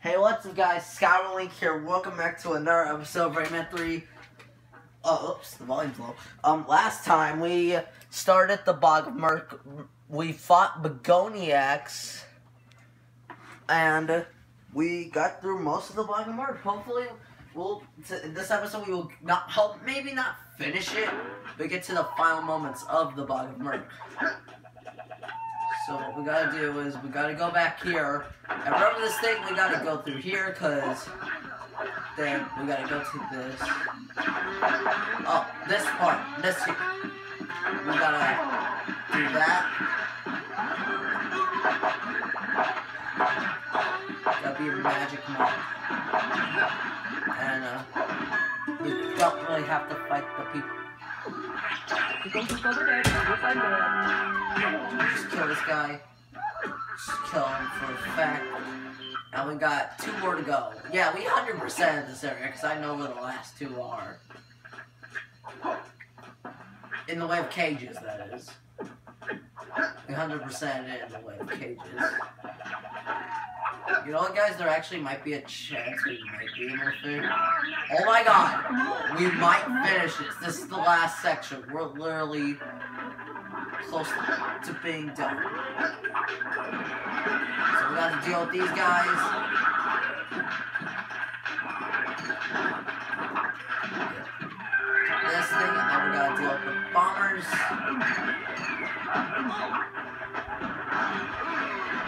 Hey, what's up, guys? Skyward here. Welcome back to another episode of Rayman 3. Oh, oops, the volume's low. Um, last time we started the Bog of Murk. We fought Begoniax, and we got through most of the Bog of Murk. Hopefully, we'll this episode we will not help, maybe not finish it, but get to the final moments of the Bog of Murk. So what we gotta do is we gotta go back here. And remember this thing, we gotta go through here, cause then we gotta go to this. Oh, this part, this here. We gotta do that. Gotta be a magic mark. And uh, don't really have to fight the people. Just kill this guy. Just kill him for a fact. And we got two more to go. Yeah, we 100% this area, because I know where the last two are. In the way of cages, that is. We 100% in the way of cages. You know what, guys? There actually might be a chance we might be able to finish. Oh my god! We might finish this. This is the last section. We're literally close to being done. So we got to deal with these guys. This thing, and then we gotta deal with the bombers.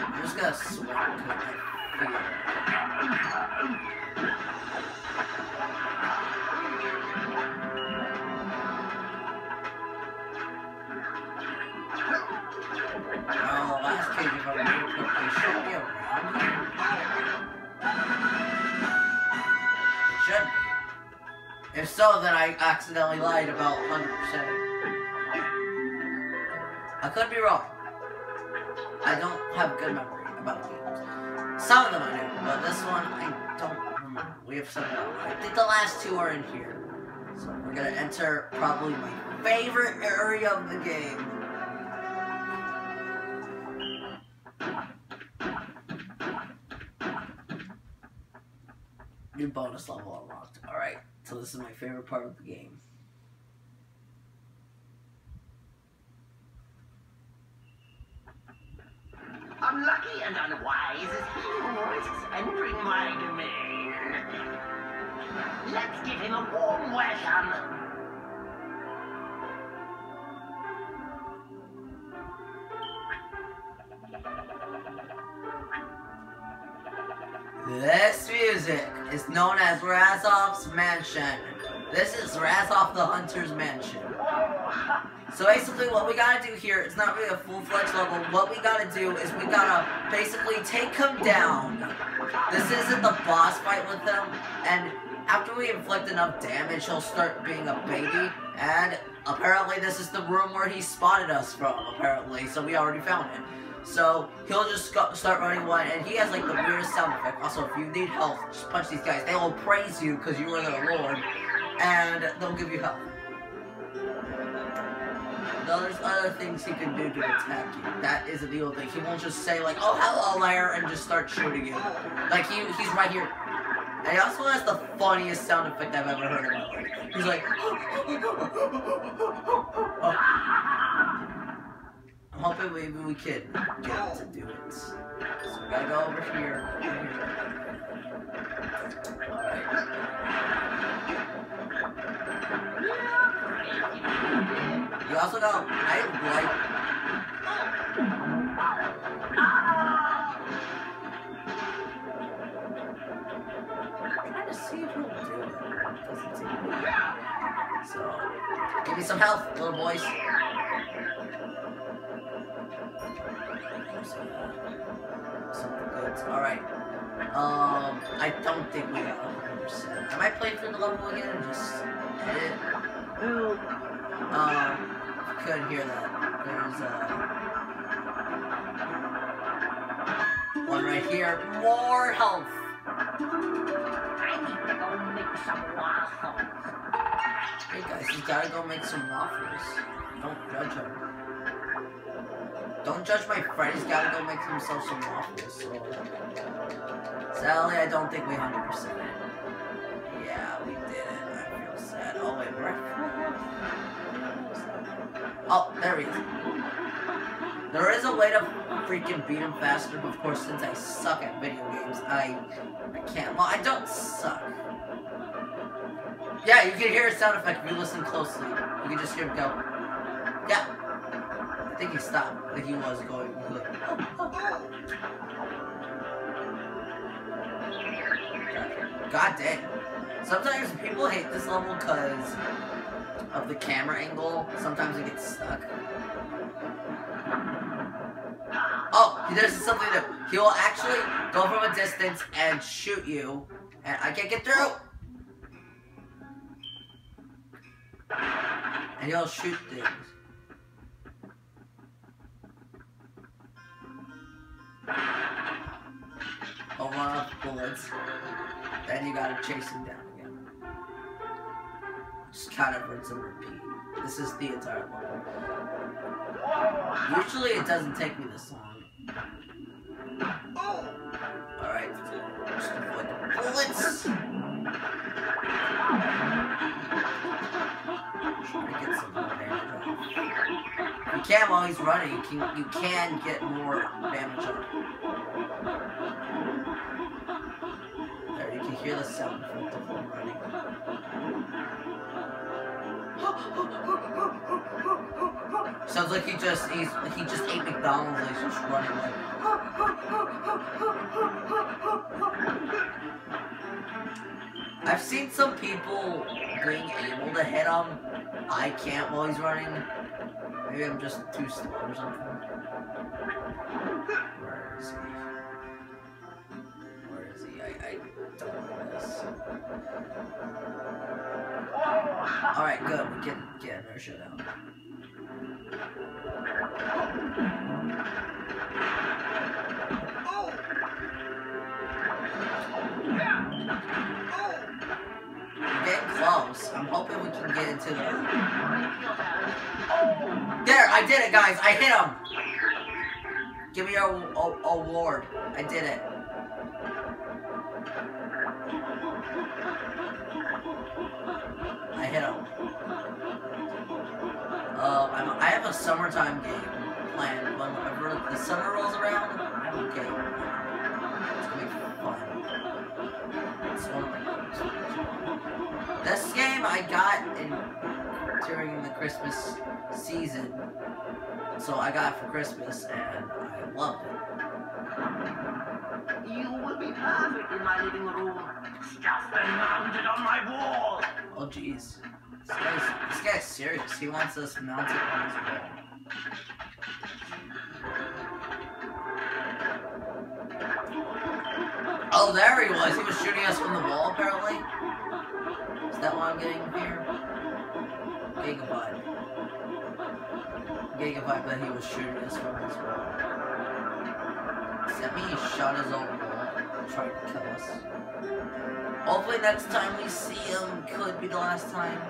I'm just gonna swing so, then I accidentally lied about 100%. I could be wrong. I don't have good memory about games. Some of them I do, but this one I don't remember. We have some. I think the last two are in here. So we're gonna enter probably my favorite area of the game. New bonus level unlocked. So this is my favorite part of the game. This music is known as Razoff's Mansion. This is Razoff the Hunter's Mansion. So basically what we gotta do here, it's not really a full-fledged level, what we gotta do is we gotta basically take him down. This isn't the boss fight with him, and after we inflict enough damage, he'll start being a baby, and apparently this is the room where he spotted us from, apparently, so we already found it. So he'll just start running one, and he has like the weirdest sound effect. Also, if you need help, just punch these guys. They will praise you because you are their lord, and they'll give you help. Now, there's other things he can do to attack you. That is a deal thing. He won't just say like, "Oh, hello there," and just start shooting you. Like he, he's right here. And he also has the funniest sound effect I've ever heard in my life. He's like. oh. I'm maybe we can get to do it. So we gotta go over here. You also know, I like... trying to see if he'll do it. Doesn't seem So, give me some help, little boys. Something good. Alright. Um, I don't think we got 100%. Am I playing through the level again and just edit? Um, couldn't hear that. There's, uh... One right here. More health! I need to go make some waffles. Hey guys, you gotta go make some waffles. Don't judge him. Don't judge my friend, he's gotta go make himself some waffles, so... Sadly, I don't think we 100% it. Yeah, we did it. I feel sad. Oh, wait, we're Oh, there he is. There is a way to freaking beat him faster, but of course, since I suck at video games, I, I can't. Well, I don't suck. Yeah, you can hear a sound effect if you listen closely. You can just hear him go. Yeah. Think he stopped. Think he was going. He like. God dang. Sometimes people hate this level because of the camera angle. Sometimes it gets stuck. Oh, there's something new. He will actually go from a distance and shoot you. And I can't get through. And he'll shoot things. Gotta chase him down again. Just kind of rinse and repeat. This is the entire level. Usually it doesn't take me this long. Alright, just avoid the bullets. Get some more damage. You can while he's running, you can, you can get more damage off. Hear the sound effect of him running. Sounds like he just he's he just ate McDonald's and he's just running like I've seen some people being able to hit him. I can't while he's running. Maybe I'm just too slow or something. Where is he? Where is he? I, I don't know Alright, good. We can get inertia down. We're getting close. I'm hoping we can get into the. There, I did it, guys. I hit him. Give me your a- award. I did it. Summertime game planned. Whenever the summer rolls around, okay. It's gonna be fun. It's one of my games. This game I got in during the Christmas season, so I got it for Christmas and I loved it. You will be perfect in my living room. Just mounted on my wall. Oh jeez. This guy's, this guy's serious. He wants us mounted on his wall. Oh, there he was. He was shooting us from the wall, apparently. Is that what I'm getting here? A vibe that he was shooting us from his wall. Does that mean he shot his own wall? Trying to kill us? Hopefully next time we see him could be the last time.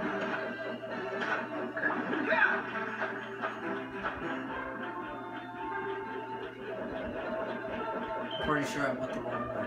Pretty sure I went the wrong way,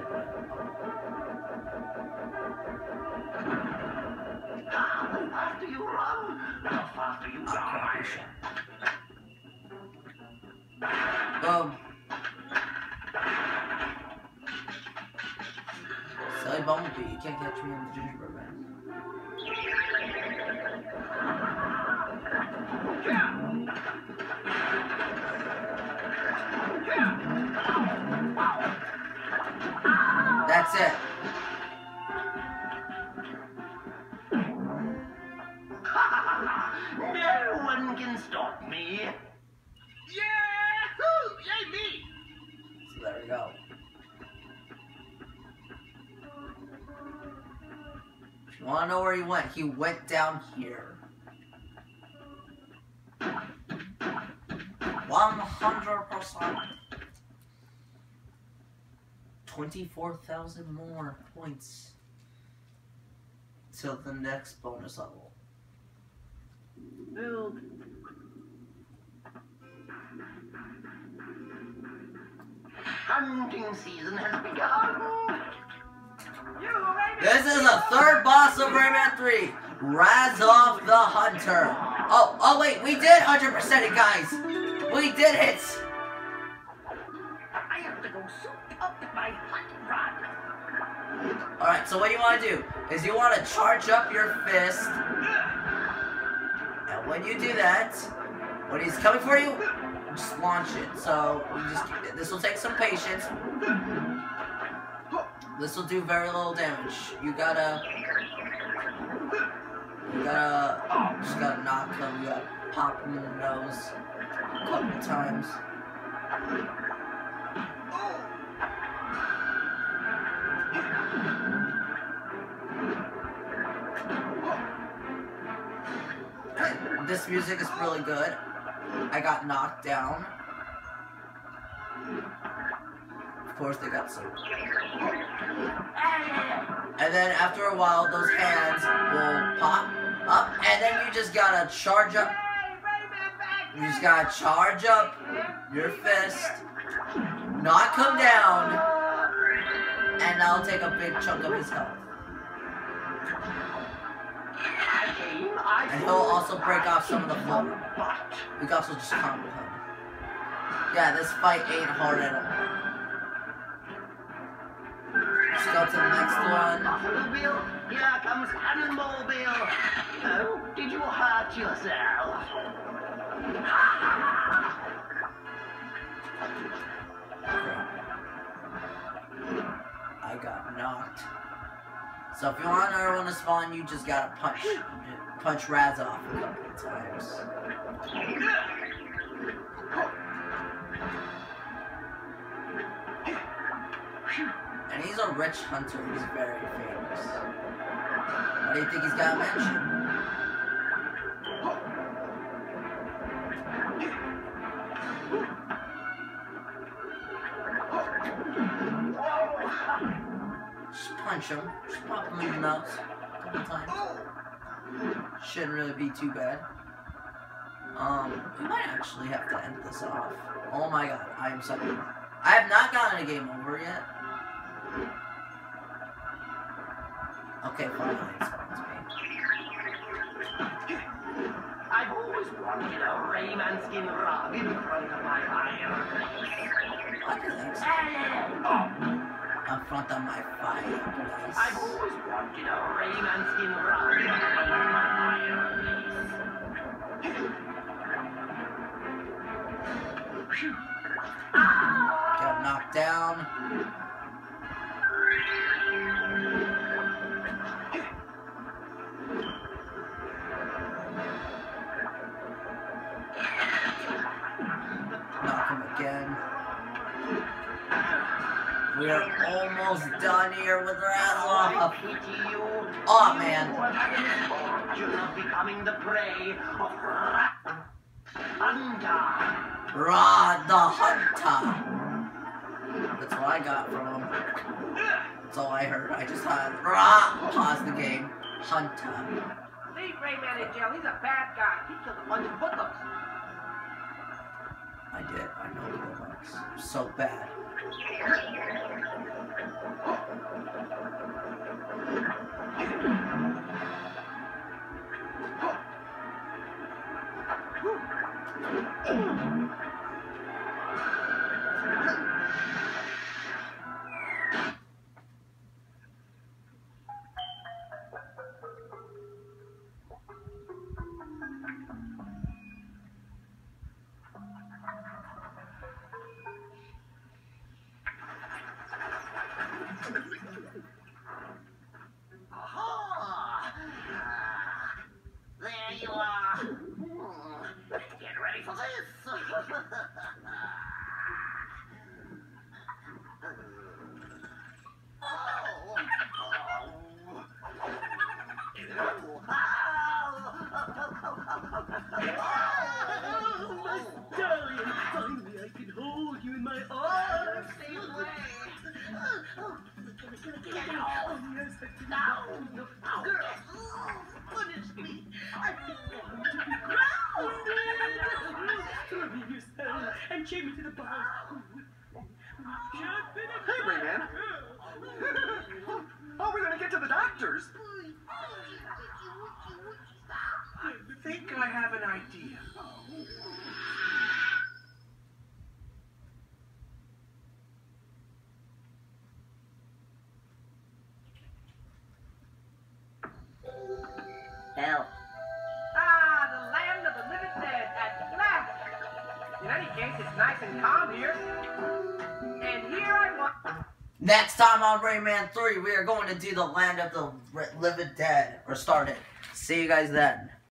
you want to know where he went, he went down here. 100%. 24,000 more points till the next bonus level. Build. Hunting season has begun. This is a third boss of Rayman 3. Razoff the Hunter. Oh, oh wait, we did 100% it, guys. We did it. I have to go soup up my hot rod. Alright, so what you want to do is you want to charge up your fist. And when you do that, when he's coming for you, just launch it. So, you just this will take some patience. This will do very little damage. You gotta... You gotta... Just gotta knock him. You gotta pop him in the nose a couple times. This music is really good. I got knocked down. Of course, they got some. And then after a while, those hands will pop up, and then you just gotta charge up. You just gotta charge up your fist, not come down, and that'll take a big chunk of his health. And he'll also break off some of the floor. We can also just combo him. Yeah, this fight ain't hard at all. Go to the next one. Mobile, here comes Cannonball Bill. Oh, did you hurt yourself? I got knocked. So if you want another one to spawn, you just gotta punch punch Razoff a couple of times. He's a rich hunter. He's very famous. What do you think he's got mentioned? Just punch him. Just pop him in the nose a couple times. Shouldn't really be too bad. Um, we might actually have to end this off. Oh my god, I am so I have not gotten a game over yet. Okay, finally it spawns me. I've always wanted a Rayman skin rug in front of my fireplace. What is that? In front of my I've always wanted a Rayman skin rug in front of my fireplace. Got knocked down. Him again. We are almost done here with Razloff. Aw, man. Becoming the prey of Hunter. Rod the Hunter. That's what I got from him. That's all I heard. I just had Rah. Pause the game. Hunter. Leave Rayman in jail. He's a bad guy. He killed a bunch of hoodlums. I did. I know the looks. So bad. Get out! Oh, you expected me Girl, oh, punish me. I feel grounded. Throw me yourself and chain me to the bar. Hey, Rayman. oh, oh, we going to get to the doctors. I think I have an idea. Time on Rayman 3, we are going to do the Land of the Living Dead, or start it. See you guys then.